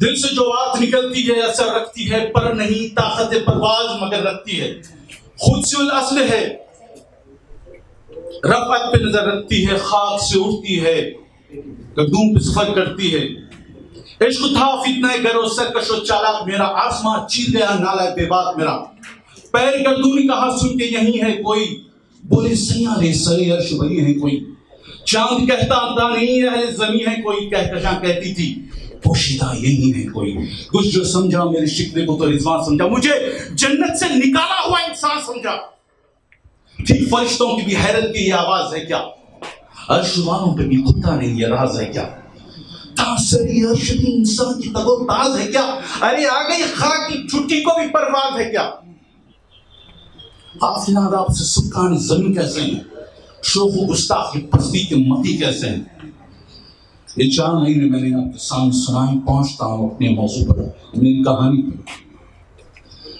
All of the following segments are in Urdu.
دل سے جو بات نکلتی ہے، اثر رکھتی ہے، پر نہیں، طاقت پرواز مگر رکھتی ہے۔ خود سے الاصل ہے، رفعت پہ نظر رکھتی ہے، خاک سے اٹھتی ہے گدوم پہ سفر کرتی ہے۔ عشق تھا، فتنہ گرو سرکش و چالاک میرا آسمان چیر گیا، نالا بے بات میرا۔ پیر گردونی کہا سن کے یہی ہے کوئی؟ بولے سیارے سرے، عرش بری ہے کوئی۔ چاند کہتا آتا نہیں اہل زمین ہے کوئی کہکشاں کہتی تھی۔ پوشیدہ یہی ہے کوئی۔ کچھ جو سمجھا، میرے شکلے کو تو رضوان سمجھا۔ مجھے جنت سے نکالا ہوا انسان سمجھا۔ ٹھیک، فرشتوں کی بھی حیرت کی یہ آواز ہے کیا؟ عرش پہ بھی خدا نہیں، یہ راز ہے کیا؟ تاثری عرش کی انسان کی تگو تاز ہے کیا؟ ارے آگئی خاک کی چھٹی کو بھی پرواز ہے کیا؟ آفناد آپ سے سکان زمین کیسے ہیں؟ شوق و گستاخ کی پستی کے متی کیسے ہیں؟ یہ چار مہینے میں نے آپ کے سامنے سنائی پہنچتا ہوں اپنے موضوع پر میری کہانی پر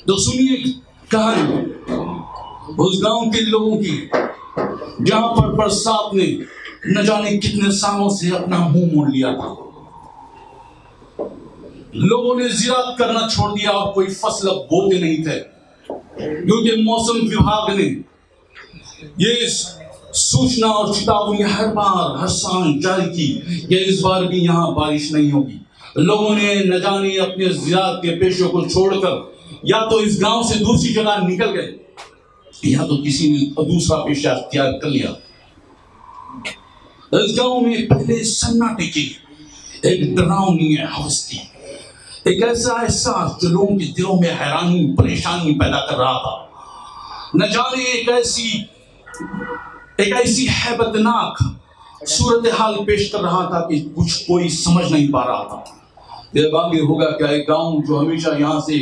تو سنیے کہانی اس گاؤں کے لوگوں کی، جہاں پر برسات نے نہ جانے کتنے سالوں سے اپنا منہ موڑ لیا تھا۔ لوگوں نے زراعت کرنا چھوڑ دیا اور کوئی فصل اب بوتے نہیں تھے۔ کیونکہ موسم وبھاگ نے یہ سوچنا اور چتاونی ہر بار، ہر سال جاری کی کہ اس بار بھی یہاں بارش نہیں ہوگی۔ لوگوں نے نہ جانے اپنے زراعت کے پیشوں کو چھوڑ کر یا تو اس گاؤں سے دوسری جگہ نکل گئے، یا تو کسی نے دوسرا پیشہ اختیار کر لیا۔ اس گاؤں میں پہلے سناٹے کی ایک ڈراؤنی حوث تھی ایک ایسا احساس جو لوگوں کے دلوں میں حیرانی، پریشانی پیدا کر رہا تھا۔ نہ جانے ایک ایسی ایک ایسی حیبتناک صورتحال پیش کر رہا تھا کہ کچھ کوئی سمجھ نہیں پا رہا تھا۔ جب آگے ہوگا کیا ایک گاؤں جو ہمیشہ یہاں سے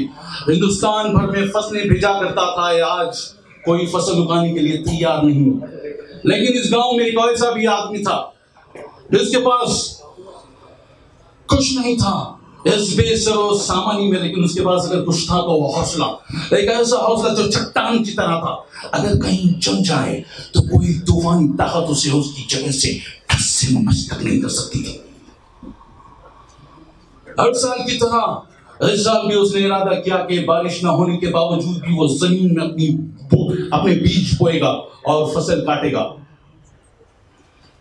ہندوستان بھر میں فصلیں بھیجا کرتا تھا آج کوئی فصل اگانے کے لیے تیار نہیں۔ لیکن اس گاؤں میں ایک ایسا بھی آدمی تھا جس کے پاس کچھ نہیں تھا۔ اس بے سر و سامانی میں، لیکن اس کے پاس اگر کچھ تھا تو وہ حوصلہ۔ ایک ایسا حوصلہ جو چٹان کی طرح تھا۔ اگر کہیں جم جائے تو کوئی طوفانی طاقت اسے اس کی جگہ سے ٹھس سے ممش تک نہیں کر سکتی تھی۔ ہر سال کی طرح اس سال بھی اس نے ارادہ کیا کہ بارش نہ ہونے کے باوجود بھی وہ زمین میں اپنی اپنے بیج بوئے گا اور فصل کاٹے گا۔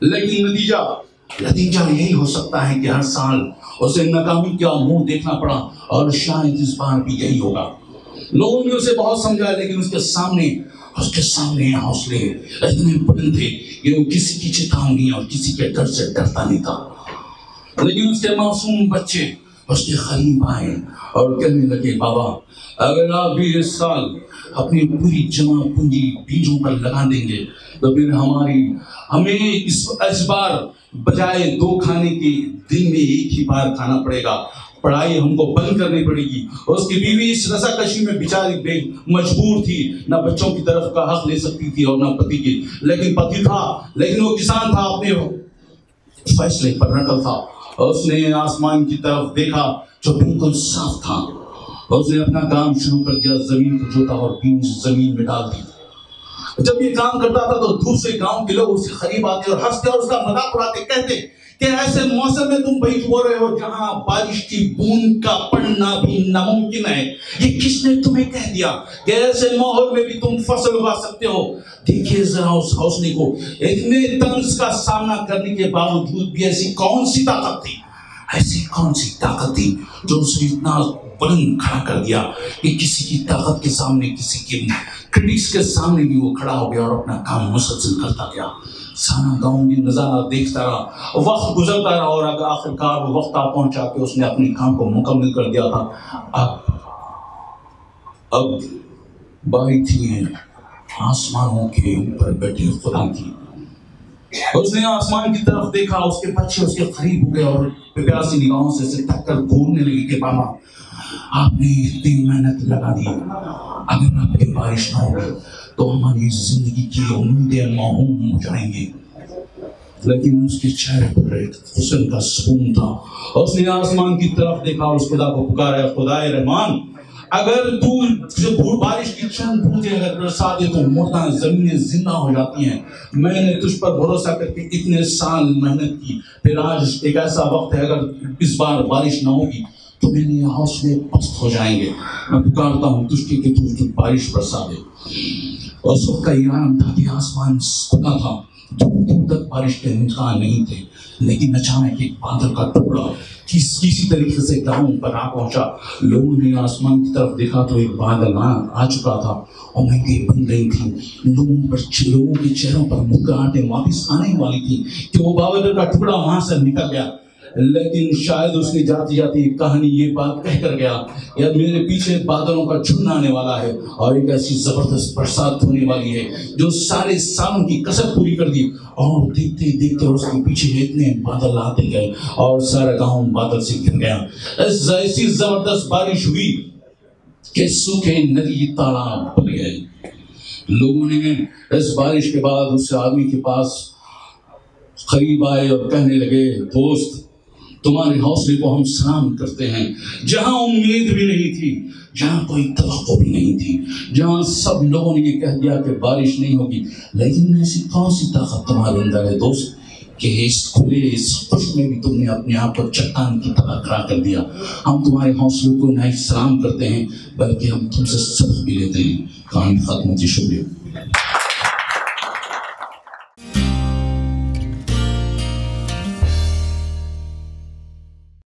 لیکن نتیجہ نتیجہ یہی ہو سکتا ہے کہ ہر سال اسے ناکامی کا منہ دیکھنا پڑا اور شاید اس بار بھی یہی ہوگا۔ لوگوں نے اسے بہت سمجھا لیکن اس کے سامنے، اس کے سامنے حوصلے اتنے بلند تھے کہ وہ کسی کی چتاونی اور کسی کے ڈر سے ڈرتا نہیں تھا۔ لیکن اس کے معصوم بچے، اس کے قریب آئے اور کہنے لگے، بابا، اگر آپ بھی اس سال اپنی پوری جمع پونجی بیجوں پر لگا دیں گے تو پھر ہماری، ہمیں اس بار بجائے دو کھانے کے دن میں ایک ہی بار کھانا پڑے گا۔ پڑھائی ہم کو بند کرنی پڑے گی۔ اس کی بیوی اس رسا کشی میں بیچاری بے مجبور تھی۔ نہ بچوں کی طرف کا حق لے سکتی تھی اور نہ پتی کی۔ لیکن پتی تھا، لیکن وہ کسان تھا، اپنے فیصلے پر نکل تھا۔ اس نے آسمان کی طرف دیکھا جو بالکل صاف تھا۔ اس نے اپنا کام شروع کر دیا، زمین کو جوتا اور بیج زمین میں ڈال دی جب یہ کام کرتا تھا تو دوسرے گاؤں کے لوگ اس کے قریب آتے اور ہنستے اور اس کا مذاق اڑاتے، کہتے کہ ایسے موسم میں تم بیج بو رہے ہو جہاں بارش کی بوند کا پڑنا بھی ناممکن ہے۔ یہ کس نے تمہیں کہہ دیا؟ کہ ایسے ماحول میں بھی تم فصل اگا سکتے ہو۔ دیکھیے ذرا اس حوصلے کو۔ اتنے طنز کا سامنا کرنے کے باوجود بھی ایسی کون سی طاقت تھی؟ ایسی کون سی طاقت تھی جو اسے اتنا بلند کھڑا کر دیا کہ کسی کی طاقت کے سامنے، کسی کی کرٹکس کے سامنے بھی وہ کھڑا ہو گیا اور اپنا کام مسلسل کرتا گیا۔ سانا گاؤں میں نظارہ دیکھتا رہا، وقت گزرتا رہا اور اگر آخر کار وہ وقت آ پہنچا کہ اس نے اپنے کام کو مکمل کر دیا تھا۔ اب اب باری تھی ہیں، آسمانوں کے اوپر بیٹھے خدا کی۔ اس نے آسمان کی طرف دیکھا، اس کے بچے اس کے قریب ہو گئے اور پیاسی نگاہوں سے اسے تک کر گھورنے لگی کہ بابا، آپ نے اتنی محنت لگا دی۔ اگر آپ کی بارش نہ ہوگی تو ہماری زندگی کی امیدیں معہوم ہو جائیں گی۔ لیکن اس کے چہرے پر ایک حسن کا سکون تھا۔ اس نے آسمان کی طرف دیکھا اور اس خدا کو پکارا خدا رحمان اگر تو جب بارش کی چند بوندے اگر برسا دے تو مردہ زمینیں زندہ ہو جاتی ہیں۔ میں نے تجھ پر بھروسہ کر کے اتنے سال محنت کی۔ پھر آج ایک ایسا وقت ہے اگر اس بار بارش نہ ہوگی تو میرے حوصلے پست ہو جائیں گے۔ میں پکارتا ہوں تجھ کے کہ تو بارش برسا دے۔ اور اس وقت کا ایران تھا کہ آسمان کھلا تھا۔ دور دور تک بارش کے امکان نہیں تھے۔ لیکن اچانک ایک بادل کا ٹکڑا کس کسی طریقے سے گاؤں پر آ پہنچا۔ لوگوں نے آسمان کی طرف دیکھا تو ایک بادل آ, آ چکا تھا اور مہنگی بن گئی تھی۔ لوگوں پر لوگوں کے چہروں پر مسکراہٹیں واپس آنے والی تھی کہ وہ بادل کا ٹکڑا وہاں سے نکل گیا۔ لیکن شاید اس کی جاتی جاتی کہانی یہ بات کہہ کر گیا یا میرے پیچھے بادلوں کا جھن آنے والا ہے اور ایک ایسی زبردست برسات ہونے والی ہے جو سارے سالوں کی کسر پوری کر دی اور دیکھتے دیکھتے اس کے پیچھے اتنے بادل آتے گئے اور سارا گاؤں بادل سے گر گیا۔ ایسی زبردست بارش ہوئی کہ سوکھے ندی تالاب بن گئے۔ لوگوں نے اس بارش کے بعد اس آدمی کے پاس قریب آئے اور کہنے لگے، دوست تمہارے حوصلے کو ہم سلام کرتے ہیں۔ جہاں امید بھی نہیں تھی، جہاں کوئی توقع بھی نہیں تھی، جہاں سب لوگوں نے یہ کہہ دیا کہ بارش نہیں ہوگی، لیکن ایسی کون سی طاقت تمہارے اندر ہے دوست کہ اس کھلے، اس خشک میں بھی تم نے اپنے آپ کو چٹان کی طرح کھڑا کر دیا۔ ہم تمہارے حوصلوں کو نہ سلام کرتے ہیں، بلکہ ہم تم سے سبق بھی لیتے ہیں۔ کہانی ختم ہوتی شکریہ۔